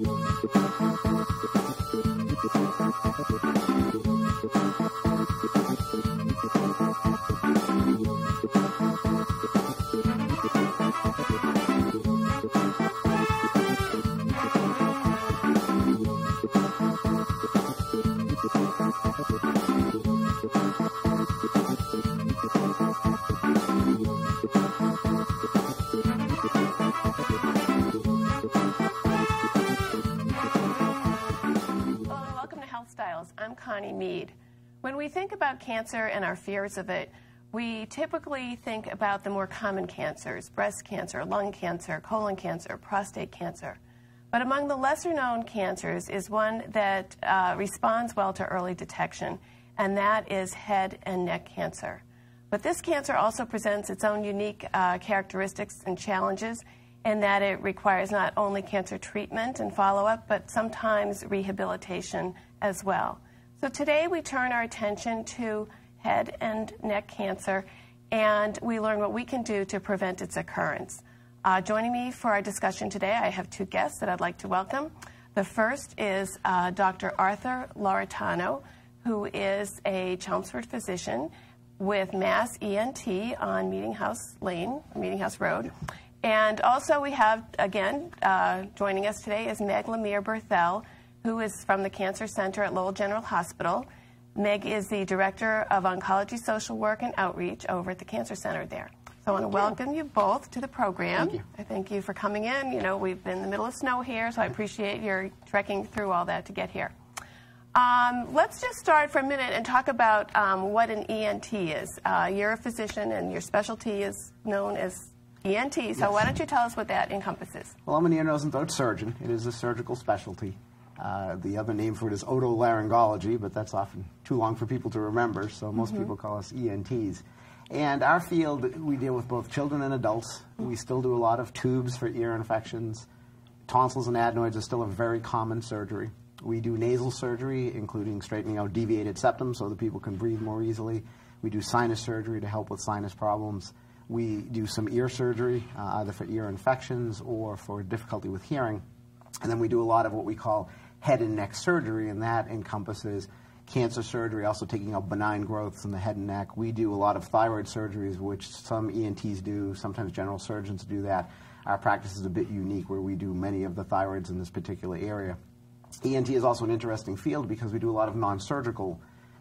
Thank you. Connie Mead. When we think about cancer and our fears of it, we typically think about the more common cancers breast cancer, lung cancer, colon cancer, prostate cancer. But among the lesser known cancers is one that uh, responds well to early detection, and that is head and neck cancer. But this cancer also presents its own unique uh, characteristics and challenges in that it requires not only cancer treatment and follow up, but sometimes rehabilitation as well. So today we turn our attention to head and neck cancer and we learn what we can do to prevent its occurrence. Uh, joining me for our discussion today, I have two guests that I'd like to welcome. The first is uh, Dr. Arthur Lauritano, who is a Chelmsford physician with Mass ENT on Meeting House Lane, Meeting House Road. And also we have, again, uh, joining us today is Meg Lemire Berthel, who is from the Cancer Center at Lowell General Hospital. Meg is the Director of Oncology Social Work and Outreach over at the Cancer Center there. So I want to welcome you both to the program. Thank you. I thank you for coming in. You know, we've been in the middle of snow here, so I appreciate your trekking through all that to get here. Um, let's just start for a minute and talk about um, what an ENT is. Uh, you're a physician, and your specialty is known as ENT. So yes. why don't you tell us what that encompasses? Well, I'm an ear, nose, and throat surgeon. It is a surgical specialty. Uh, the other name for it is otolaryngology, but that's often too long for people to remember, so most mm-hmm. people call us ENTs. And our field, we deal with both children and adults. We still do a lot of tubes for ear infections. Tonsils and adenoids are still a very common surgery. We do nasal surgery, including straightening out deviated septum so that people can breathe more easily. We do sinus surgery to help with sinus problems. We do some ear surgery, uh, either for ear infections or for difficulty with hearing. And then we do a lot of what we call head and neck surgery, and that encompasses cancer surgery, also taking out benign growths in the head and neck. We do a lot of thyroid surgeries, which some ENTs do, sometimes general surgeons do that. Our practice is a bit unique where we do many of the thyroids in this particular area. ENT is also an interesting field because we do a lot of non surgical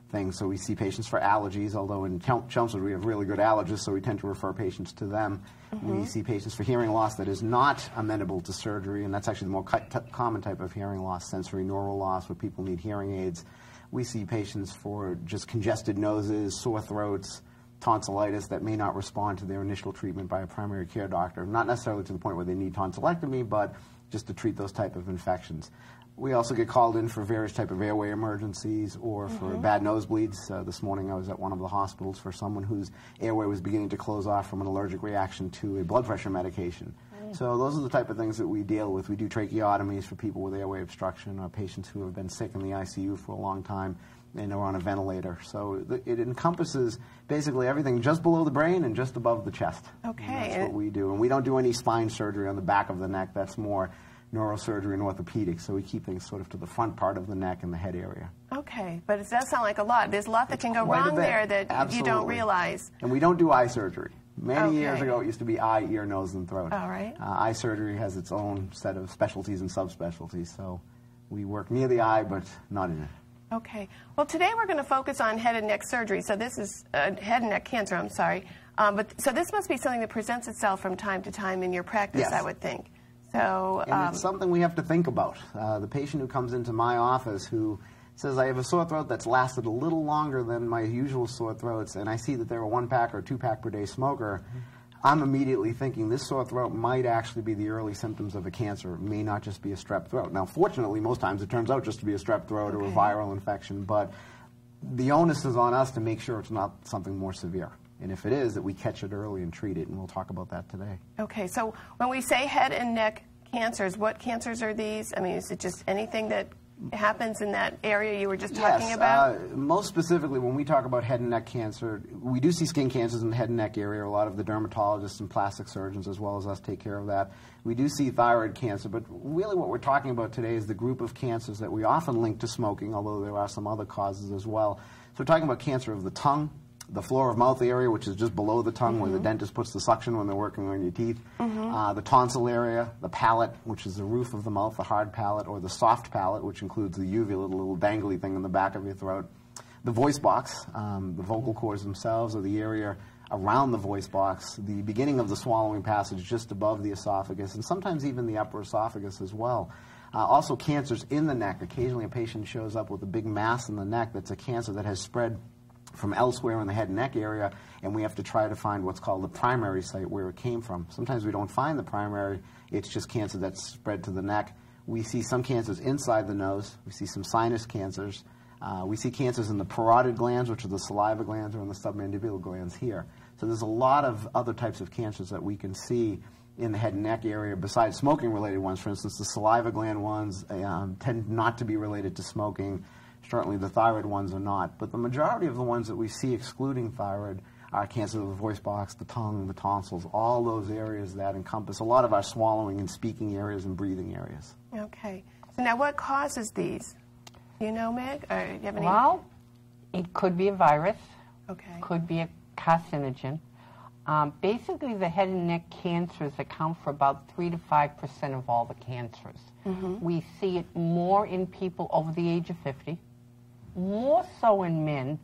things. So we see patients for allergies, although in Chelmsford we have really good allergists, so we tend to refer patients to them. Mm-hmm. We see patients for hearing loss that is not amenable to surgery, and that's actually the more common type of hearing loss, sensorineural loss, where people need hearing aids. We see patients for just congested noses, sore throats, tonsillitis that may not respond to their initial treatment by a primary care doctor, not necessarily to the point where they need tonsillectomy, but just to treat those type of infections. We also get called in for various type of airway emergencies or for mm-hmm. bad nosebleeds. Uh, this morning I was at one of the hospitals for someone whose airway was beginning to close off from an allergic reaction to a blood pressure medication. Mm. So those are the type of things that we deal with. We do tracheotomies for people with airway obstruction or patients who have been sick in the ICU for a long time and are on a ventilator. So it encompasses basically everything just below the brain and just above the chest. Okay. And that's what we do. And we don't do any spine surgery on the back of the neck. That's more neurosurgery and orthopedics, so we keep things sort of to the front part of the neck and the head area. Okay, but it does sound like a lot. There's a lot that can go wrong there that Absolutely. you don't realize. And we don't do eye surgery. Many okay. years ago, it used to be eye, ear, nose, and throat. All right. Uh, eye surgery has its own set of specialties and subspecialties, so we work near the eye, but not in it. Okay. Well, today we're going to focus on head and neck surgery. So this is uh, head and neck cancer. I'm sorry, um, but so this must be something that presents itself from time to time in your practice. Yes. I would think. So, and um, it's something we have to think about. Uh, the patient who comes into my office who says, I have a sore throat that's lasted a little longer than my usual sore throats, and I see that they're a one pack or two pack per day smoker, mm-hmm. I'm immediately thinking this sore throat might actually be the early symptoms of a cancer. It may not just be a strep throat. Now, fortunately, most times it turns out just to be a strep throat okay. or a viral infection, but the onus is on us to make sure it's not something more severe. And if it is, that we catch it early and treat it, and we'll talk about that today. Okay, so when we say head and neck cancers, what cancers are these? I mean, is it just anything that happens in that area you were just talking yes, about? Uh, most specifically, when we talk about head and neck cancer, we do see skin cancers in the head and neck area. A lot of the dermatologists and plastic surgeons, as well as us, take care of that. We do see thyroid cancer, but really what we're talking about today is the group of cancers that we often link to smoking, although there are some other causes as well. So we're talking about cancer of the tongue, the floor of mouth area, which is just below the tongue, mm-hmm. where the mm-hmm. dentist puts the suction when they're working on your teeth, mm-hmm. uh, the tonsil area, the palate, which is the roof of the mouth, the hard palate, or the soft palate, which includes the uvula, the little dangly thing in the back of your throat, the voice box, um, the vocal cords themselves, or the area around the voice box, the beginning of the swallowing passage just above the esophagus, and sometimes even the upper esophagus as well. Uh, also, cancers in the neck. Occasionally, a patient shows up with a big mass in the neck that's a cancer that has spread from elsewhere in the head and neck area, and we have to try to find what's called the primary site where it came from. Sometimes we don't find the primary, it's just cancer that's spread to the neck. We see some cancers inside the nose, we see some sinus cancers. Uh, we see cancers in the parotid glands, which are the saliva glands, or in the submandibular glands here. So there's a lot of other types of cancers that we can see in the head and neck area besides smoking related ones. For instance, the saliva gland ones um, tend not to be related to smoking. Certainly the thyroid ones are not. But the majority of the ones that we see excluding thyroid are cancer of the voice box, the tongue, the tonsils, all those areas that encompass a lot of our swallowing and speaking areas and breathing areas. Okay. So now what causes these? You know, Meg? Or do you have any? Well, it could be a virus. Okay. Could be a carcinogen. Um, basically, the head and neck cancers account for about 3 to 5 percent of all the cancers. Mm-hmm. We see it more in people over the age of 50 more so in men.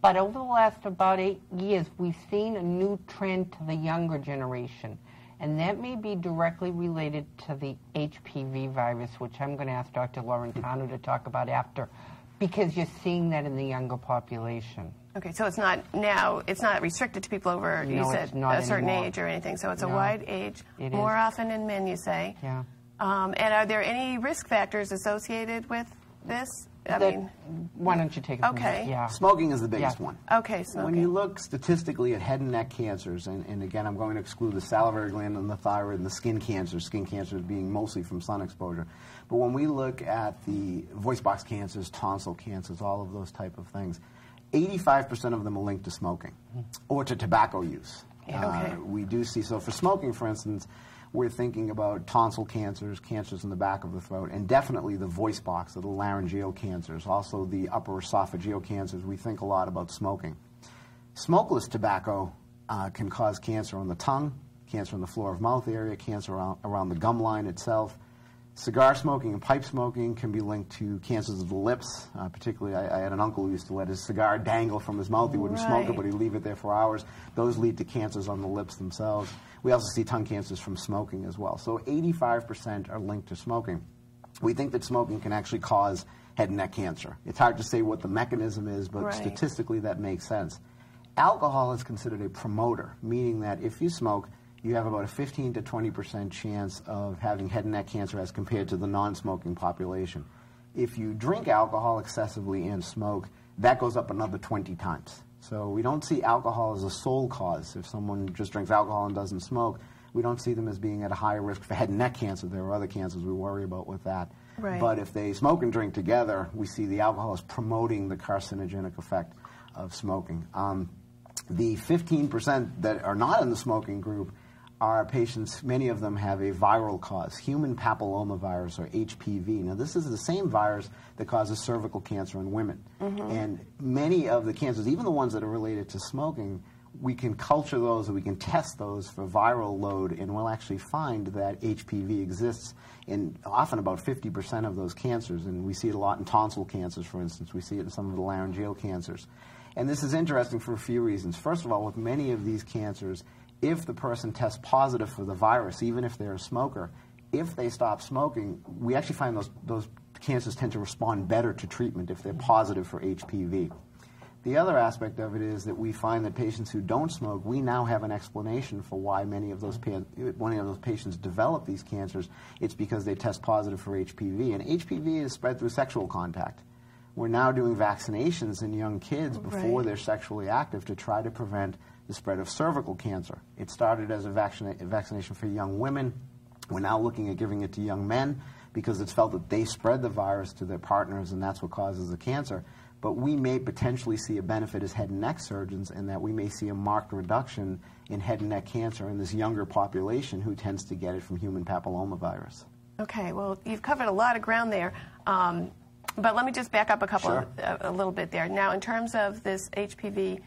But over the last about eight years, we've seen a new trend to the younger generation. And that may be directly related to the HPV virus, which I'm going to ask Dr. Lauritano to talk about after, because you're seeing that in the younger population. Okay, so it's not now, it's not restricted to people over, no, you said, a certain anymore. age or anything. So it's no, a wide age, more is. often in men, you say. Yeah. Um, and are there any risk factors associated with this? I the, mean, why don't you take it? Okay. Yeah. Smoking is the biggest yeah. one. Okay, smoking. When you look statistically at head and neck cancers, and, and, again, I'm going to exclude the salivary gland and the thyroid and the skin cancers, skin cancers being mostly from sun exposure. But when we look at the voice box cancers, tonsil cancers, all of those type of things, 85% of them are linked to smoking or to tobacco use. Yeah, okay. Uh, we do see, so for smoking, for instance, we're thinking about tonsil cancers, cancers in the back of the throat, and definitely the voice box, the laryngeal cancers, also the upper esophageal cancers. We think a lot about smoking. Smokeless tobacco uh, can cause cancer on the tongue, cancer in the floor of mouth area, cancer around, around the gum line itself. Cigar smoking and pipe smoking can be linked to cancers of the lips. Uh, particularly, I, I, had an uncle who used to let his cigar dangle from his mouth. He wouldn't right. smoke it, but he'd leave it there for hours. Those lead to cancers on the lips themselves. We also see tongue cancers from smoking as well. So 85% are linked to smoking. We think that smoking can actually cause head and neck cancer. It's hard to say what the mechanism is, but right. statistically that makes sense. Alcohol is considered a promoter, meaning that if you smoke, you have about a 15 to 20 percent chance of having head and neck cancer as compared to the non-smoking population. If you drink alcohol excessively and smoke, that goes up another 20 times. So we don't see alcohol as a sole cause. If someone just drinks alcohol and doesn't smoke, we don't see them as being at a higher risk for head and neck cancer. There are other cancers we worry about with that. Right. But if they smoke and drink together, we see the alcohol is promoting the carcinogenic effect of smoking. Um, the 15% that are not in the smoking group our patients, many of them have a viral cause, human papillomavirus or HPV. Now, this is the same virus that causes cervical cancer in women. Mm-hmm. And many of the cancers, even the ones that are related to smoking, we can culture those or we can test those for viral load, and we'll actually find that HPV exists in often about 50% of those cancers. And we see it a lot in tonsil cancers, for instance. We see it in some of the laryngeal cancers. And this is interesting for a few reasons. First of all, with many of these cancers, if the person tests positive for the virus, even if they're a smoker, if they stop smoking, we actually find those, those cancers tend to respond better to treatment if they're positive for HPV. The other aspect of it is that we find that patients who don't smoke, we now have an explanation for why many of those, many of those patients develop these cancers. It's because they test positive for HPV. And HPV is spread through sexual contact. We're now doing vaccinations in young kids oh, before right. they're sexually active to try to prevent the spread of cervical cancer. It started as a, vaccina- a vaccination for young women. We're now looking at giving it to young men because it's felt that they spread the virus to their partners and that's what causes the cancer. But we may potentially see a benefit as head and neck surgeons in that we may see a marked reduction in head and neck cancer in this younger population who tends to get it from human papillomavirus. Okay, well, you've covered a lot of ground there. Um, but let me just back up a couple, Sure. a, a little bit there. Now, in terms of this HPV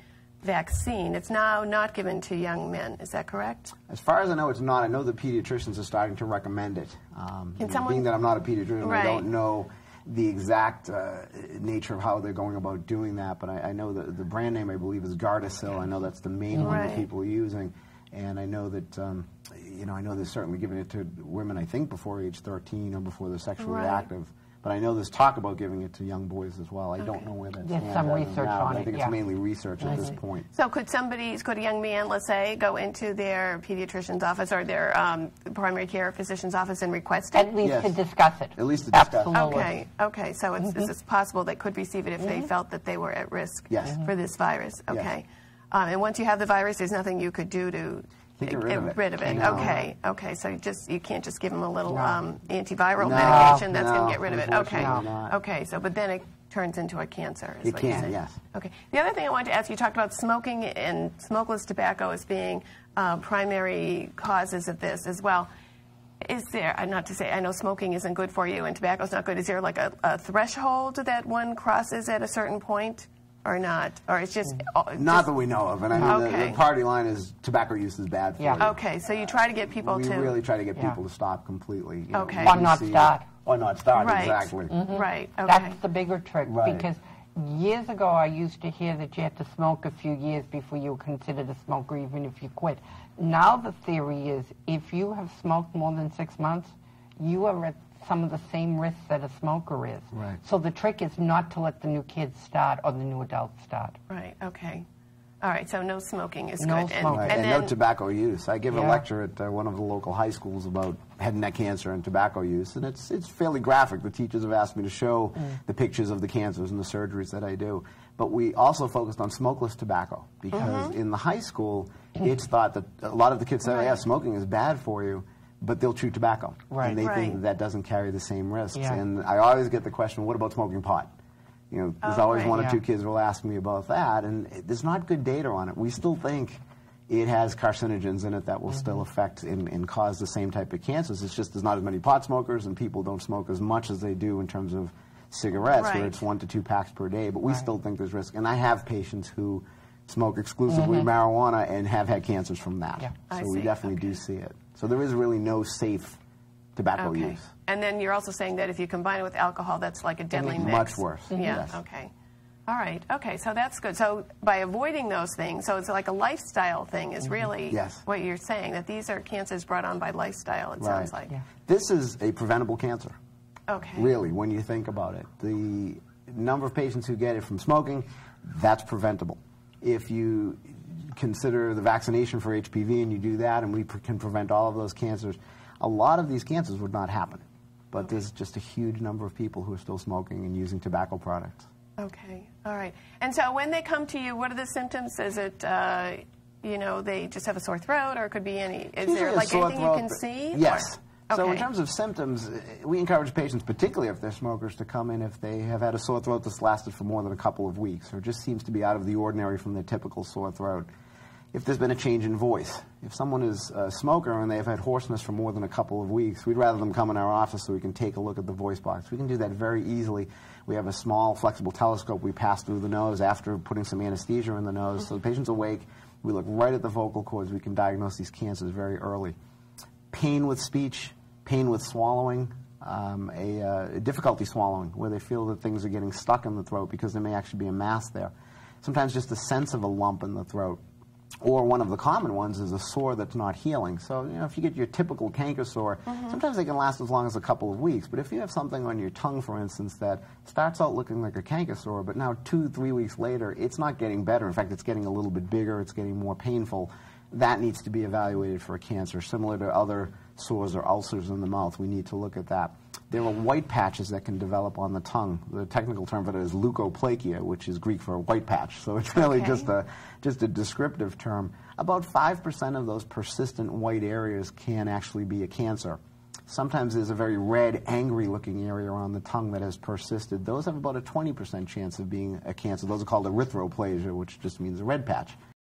vaccine, it's now not given to young men. Is that correct? As far as I know, it's not. I know the pediatricians are starting to recommend it. Um, someone- being that I'm not a pediatrician, Right. I don't know the exact uh, nature of how they're going about doing that. But I, I know that the brand name, I believe, is Gardasil. I know that's the main one that people are using, and I know that. Um, you know, I know they're certainly giving it to women, I think, before age 13 or before they're sexually Right. active. But I know there's talk about giving it to young boys as well. I don't know where that's There's stands some research now, on but I it, think yeah. it's mainly research at this point. So could somebody, could a young man, let's say, go into their pediatrician's office or their um, primary care physician's office and request it? At least Yes. to discuss it. At least to discuss it. Okay, okay, so it's, it's possible they could receive it if they felt that they were at risk Yes. for this virus. Okay. Um, and once you have the virus, there's nothing you could do to Get rid of it. rid of it. Okay, okay, so you just you can't just give them a little No. um, antiviral No, medication that's going to get rid of it. Okay, okay, so but then it turns into a cancer. Is It what you're can, saying. yes. Okay. The other thing I wanted to ask you talked about smoking and smokeless tobacco as being uh, primary causes of this as well. Is there, uh, not to say, I know smoking isn't good for you and tobacco's not good. Is there like a, a threshold that one crosses at a certain point or not? Or it's just. uh, Not just- that we know of. And I mean, the, Okay. the party line is tobacco use is bad for Yeah. you. Okay, so you try to get people we to. really try to get Yeah. people to stop completely. you know, Okay. we Or not see- start. Or not start, Right. exactly. Right, okay. That's the bigger trick Right. because years ago I used to hear that you had to smoke a few years before you were considered a smoker, even if you quit. Now the theory is if you have smoked more than six months, you are at some of the same risks that a smoker is. Right. So the trick is not to let the new kids start or the new adults start. Right, okay. All right, so no smoking is No good. And, smoking. Right, and and, then, no tobacco use. I give a lecture at uh, one of the local high schools about head and neck cancer and tobacco use, and it's it's fairly graphic. The teachers have asked me to show Mm. the pictures of the cancers and the surgeries that I do. But we also focused on smokeless tobacco because Mm-hmm. in the high school, it's thought that a lot of the kids say, "Oh, "Yeah, smoking is bad for you." But they'll chew tobacco, Right. and they Right. think that, doesn't carry the same risks. Yeah. And I always get the question, "What about smoking pot?" You know, there's Oh, always right. one or Yeah. two kids will ask me about that, and it- there's not good data on it. We still think it has carcinogens in it that will still mm-hmm. affect and, and cause the same type of cancers. It's just there's not as many pot smokers, and people don't smoke as much as they do in terms of cigarettes, Right. where it's one to two packs per day. But we Right. still think there's risk. And I have patients who smoke exclusively mm-hmm. marijuana and have had cancers from that. Yeah. I So we see. definitely do see it. So there is really no safe tobacco okay. use. And then you're also saying that if you combine it with alcohol, that's like a deadly Much mix. worse, Yeah, yes. okay. All right, okay, so that's good. So by avoiding those things, so it's like a lifestyle thing, is really Mm-hmm. Yes. what you're saying, that these are cancers brought on by lifestyle, it Right. sounds like. Yeah. This is a preventable cancer. Okay. really, when you think about it. The number of patients who get it from smoking, that's preventable. If you consider the vaccination for HPV and you do that, and we pre- can prevent all of those cancers, a lot of these cancers would not happen. But there's just a huge number of people who are still smoking and using tobacco products. Okay, all right. And so when they come to you, what are the symptoms? Is it, uh, you know, they just have a sore throat, or it could be any, is Usually there like anything you can see? Yes. Or- So in terms of symptoms, uh, we encourage patients, particularly if they're smokers, to come in if they have had a sore throat that's lasted for more than a couple of weeks, or just seems to be out of the ordinary from their typical sore throat. If there's been a change in voice, if someone is a smoker and they've had hoarseness for more than a couple of weeks, we'd rather them come in our office so we can take a look at the voice box. We can do that very easily. We have a small, flexible telescope we pass through the nose after putting some anesthesia in the nose, so the patient's awake. We look right at the vocal cords. We can diagnose these cancers very early pain with speech, pain with swallowing, um, a uh, difficulty swallowing, where they feel that things are getting stuck in the throat because there may actually be a mass there. Sometimes just a sense of a lump in the throat. Or one of the common ones is a sore that's not healing. So, you know, if you get your typical canker sore, mm-hmm. sometimes they can last as long as a couple of weeks. But if you have something on your tongue, for instance, that starts out looking like a canker sore, but now two, three weeks later, it's not getting better. In fact, it's getting a little bit bigger, it's getting more painful. That needs to be evaluated for a cancer, similar to other sores or ulcers in the mouth. We need to look at that. There are white patches that can develop on the tongue. The technical term for that is leukoplakia, which is Greek for a white patch. So it's really Okay. just a just a descriptive term. About 5% of those persistent white areas can actually be a cancer. Sometimes there's a very red, angry looking area on the tongue that has persisted. Those have about a 20% chance of being a cancer. Those are called erythroplasia, which just means a red patch.